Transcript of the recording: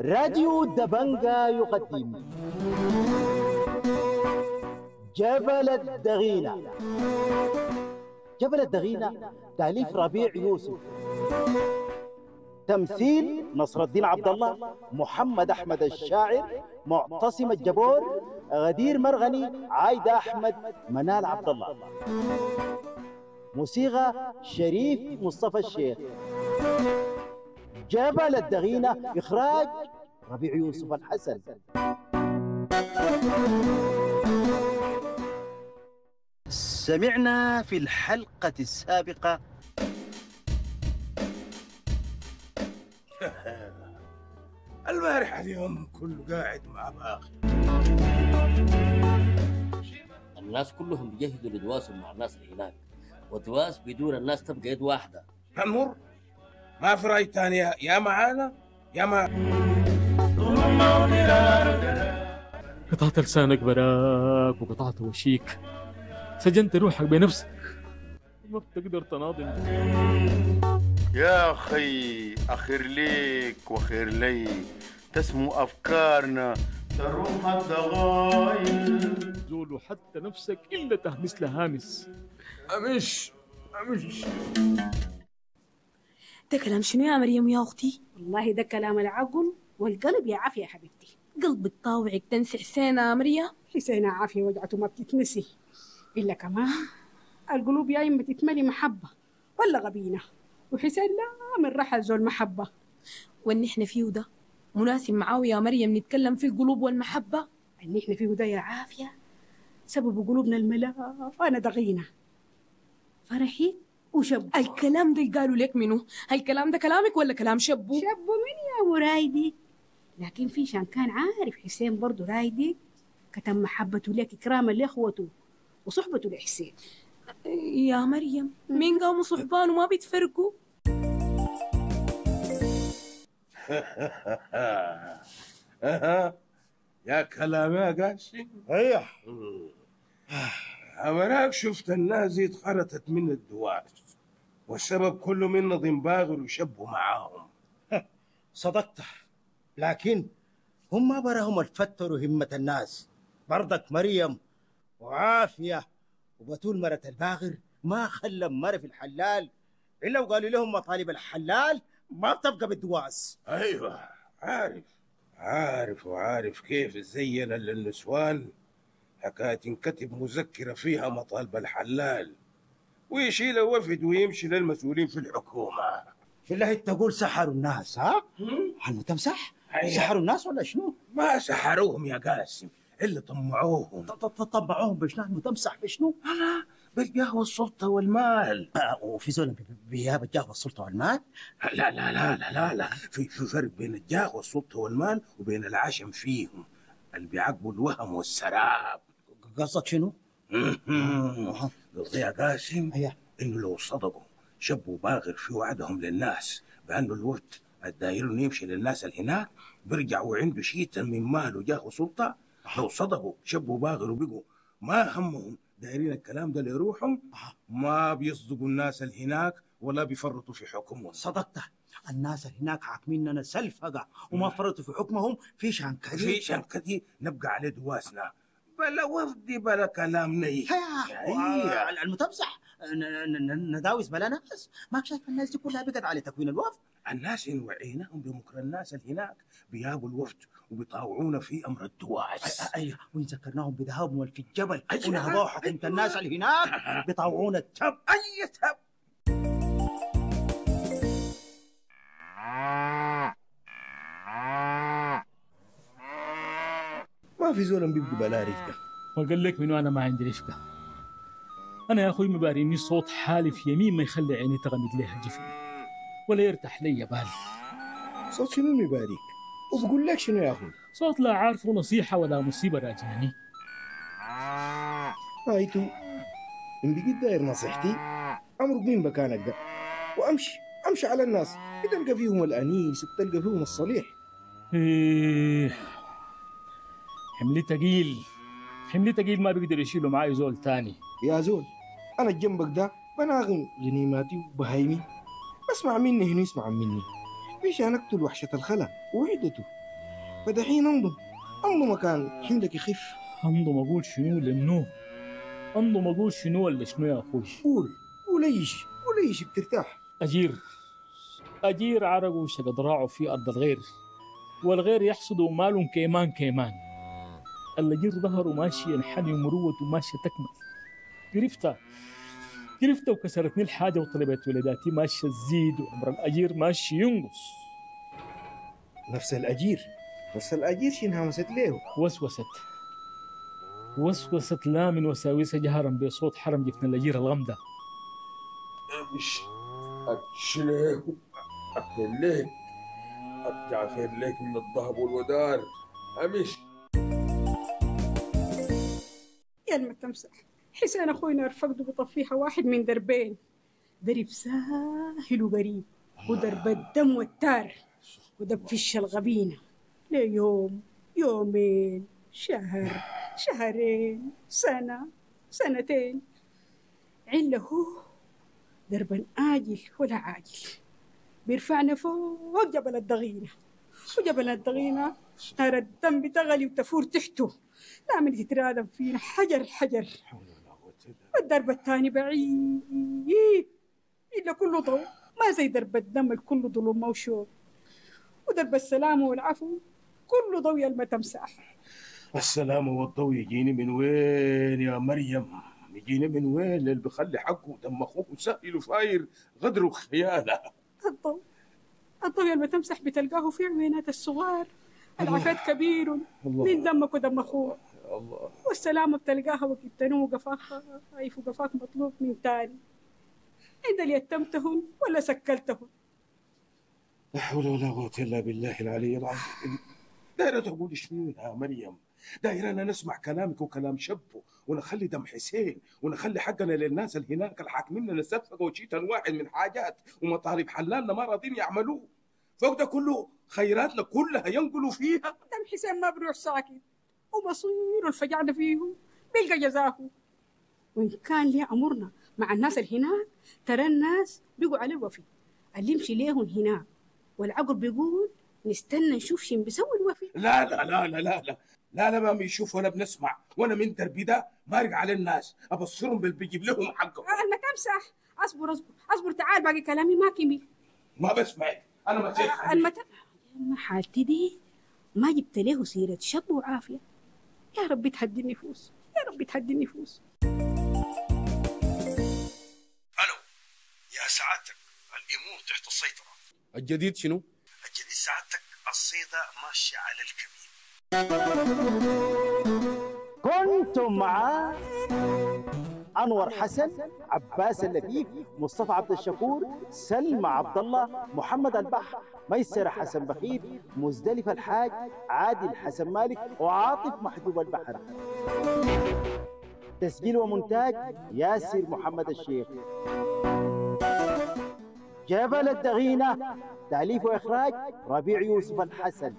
راديو دبنجا يقدم. جبل الدغينة. جبل الدغينة تأليف ربيع يوسف. تمثيل نصر الدين عبد الله محمد أحمد الشاعر معتصم الجبور غدير مرغني عايدة أحمد منال عبد الله. موسيقى شريف مصطفى الشيخ. جبل الدغينة إخراج ربيع يوسف الحسن. سمعنا في الحلقة السابقة. البارح اليوم كله قاعد مع باخر الناس كلهم بيجهدوا لتواصل مع الناس اللي هناك وتواس بدون الناس تبقى يد واحدة. هنمر ما في رأي تاني يا- معانا يا ما قطعت لسانك براك وقطعت وشيك. سجنت روحك بنفسك. ما بتقدر تناضل. يا أخي أخير ليك وخير لي. تسمو أفكارنا تروح الضغايل زول وحتى نفسك إلا تهمس لهامس. أمش أمش. ده كلام شنو يا مريم يا أختي؟ والله ده كلام العقل والقلب يا عافية يا حبيبتي. قلبك طاوعك تنسي حسينة يا مريم؟ حسين عافية وجعته ما بتتنسي. إلا كمان القلوب يا إما تتملي محبة ولا غبينة. وحسين لا من رحل زول محبة. واللي إحنا فيه ده؟ مناسب معاه يا مريم نتكلم في القلوب والمحبة؟ اللي إحنا فيه ده يا عافية؟ سبب قلوبنا الملا وأنا دغينة. فرحي وشب الكلام ده قالوا لك منو؟ الكلام ده كلامك ولا كلام شبو؟ شب من يا ورايدي لكن في شان كان عارف حسين برضو رايدي كتم محبته لك إكراما لإخوته وصحبته لحسين. يا مريم مين قاموا صحبان وما بيتفرقوا؟ يا كلام يا قاسم أيه أمراك شفت الناس دي اتخرطت من الدواء والسبب كله من نظم باغر وشبوا معاهم. صدقت. لكن هم ما براهم الفتر همة الناس. برضك مريم وعافية وبتول مرة الباغر ما خلى مرة في الحلال. إلا وقالوا لهم مطالب الحلال ما بتبقى بالدواس. أيوه عارف. عارف وعارف كيف زين للنسوان حكاية تنكتب مذكرة فيها مطالب الحلال ويشيل وفد ويمشي للمسؤولين في الحكومة بالله تقول سحروا الناس ها؟ هل متمسح؟ أيوة. سحروا الناس ولا شنو؟ ما سحروهم يا قاسم إلا طمعوهم ط- ط- طبعوهم بشنو متمسح بشنو؟ أنا بالجاه والسلطة والمال آه، وفي زول بي- بيهاب الجاه والسلطة والمال لا لا لا لا لا لا في في فرق بين الجاه والسلطة والمال وبين العشم فيهم اللي بيعقبوا الوهم والسراب قصدك شنو؟ قصدي يا قاسم. إنه لو صدقوا شبوا باغر في وعدهم للناس بأنه الوفد الداير يمشي للناس اللي هناك بيرجع وعنده شيتا من مال وجاه وسلطه لو صدقوا شبوا باغر وبقوا ما همهم دايرين الكلام ده لروحهم ما بيصدقوا الناس اللي هناك ولا بيفرطوا في حكمهم. صدقت؟ الناس اللي هناك حاكميننا سلفقة وما فرطوا في حكمهم في شان في كثير شان كدي نبقى عليه دواسنا. بلا وفدي بلا كلام ني أخي، المتمسح ن- ن- ن- نداوس بلا ناس. ما شايف الناس دي كلها بقت على تكوين الوفد؟ الناس إن وعيناهم بمكر الناس اللي هناك بيابوا الوفد وبيطاوعونا في أمر الدواس. أيوه وإن ذكرناهم بذهابهم في الجبل. ونهضوا حكمة الناس اللي هناك بيطاوعون التب أي تب. ما في زول بيبقى بلا رفقة. وقال لك منو أنا ما عندي رفقة. أنا يا أخوي مباريني صوت حالف يمين ما يخلي عيني تغمد لها جفن. ولا يرتاح لي بال. صوت شنو مباريك وبقول لك شنو يا أخوي؟ صوت لا عارفه نصيحة ولا مصيبة راجعني. هايتو إن بقيت داير نصيحتي امرق مين مكانك ده؟ وأمشي أمشي على الناس بتلقى فيهم الانيس وبتلقى فيهم الصليح. إيه حملي تقيل حملي تقيل ما بيقدر يشيله معاي زول تاني. يا زول أنا جنبك ده بناغم غنيماتي وبهايمي. اسمع مني هنا اسمع مني. مشان أقتل وحشة الخلا ووحدته. فدحين أنظم. أنظم مكان حملك يخف. انضم أقول شنو لمنو؟ انضم أقول شنو ولا شنو يا أخوي؟ قول. قول اي شيء قول اي شيء بترتاح. أجير. أجير عرق وشق ذراعه في أرض الغير. والغير يحصد مال كيمان كيمان. الاجير ظهره ماشي ينحني ومروته ماشيه تكمل. قرفتها قرفتها وكسرتني الحاجة وطلبت ولداتي ماشيه تزيد وعمر الأجير ماشي ينقص. نفس الأجير. نفس الأجير شي انهمست له وسوست. وسوست لا من وساوسها جهرا بصوت حرم جفن الأجير الغمدة. مش أشله أكل أرجع خير لك من الذهب والودار. أمش يا المتمسح حسين اخوينا رفقده بطفيحه واحد من دربين. درب ساهل وقريب ودرب الدم والتار ودب فش الغبينه ليوم يومين شهر شهرين سنة سنتين. عله دربا آجل ولا عاجل. بيرفعنا فوق جبل الضغينة وجبل الضغينة نار الدم بتغلي وتفور تحته. لا من تترادم فينا حجر. حجر والدرب الثاني بعيد. إلا كله ضوء. ما زي درب الدم الكل ظلم وشوق ودرب السلام والعفو كله ضوء المتمسح السلام والضوء يجيني من وين يا مريم؟ يجيني من وين؟ اللي بخلي حقه دم اخوه سائل وفاير غدر وخيانه الضوء. الضوء يا المتمسح بتلقاه في عوينات الصغار. العفات كبير. من دمك ودم اخوه يا الله. والسلامة بتلقاها وقت تنو قفاك خايف وقفاك مطلوب من تاني. عند اللي يتمتهن ولا سكلتهن. لا حول ولا قوة إلا بالله العلي العظيم. دايرة تقول شنو يا مريم؟ دايرة أنا نسمع كلامك وكلام شبه. ونخلي دم حسين. ونخلي حقنا للناس اللي هناك الحاكمين نسفقوا شيتا واحد من حاجات. ومطالب حلالنا ما راضين يعملوه. فوق ده كله خيراتنا كلها ينقلوا فيها. دم حسين ما بروح ساكت ومصير الفجعنا فيه. بيلقى جزاه وإن كان ليه أمرنا مع الناس اللي هناك ترى الناس بيقوا عليه الوفي. اللي يمشي ليهم هناك والعقل بيقول نستنى نشوف شين بيسوي الوفي. لا لا لا لا لا لا. لا لا ما بيشوف ولا بنسمع وأنا من دربي ده. مارق على الناس. أبصرهم بال بيجيب لهم حقهم. أنا تمسح أصبر أصبر. أصبر تعال باقي كلامي ما كمل. ما بسمع. أنا ما شيخ المت... ما حالتي دي ما جبت له سيرة شب وعافية. يا رب تهدي النفوس. يا رب تهدي النفوس. ألو يا سعادتك الأمور تحت السيطرة. الجديد شنو؟ الجديد سعادتك الصيدة ماشية على الكمين. كنتم مع أنور حسن عباس اللطيف مصطفى عبد الشكور سلمى عبد الله محمد البحر ميسر حسن بخيت مزدلفة الحاج عادل حسن مالك وعاطف محجوب البحر. تسجيل ومونتاج ياسر محمد الشيخ. جبل الدغينة تأليف وإخراج ربيع يوسف الحسن.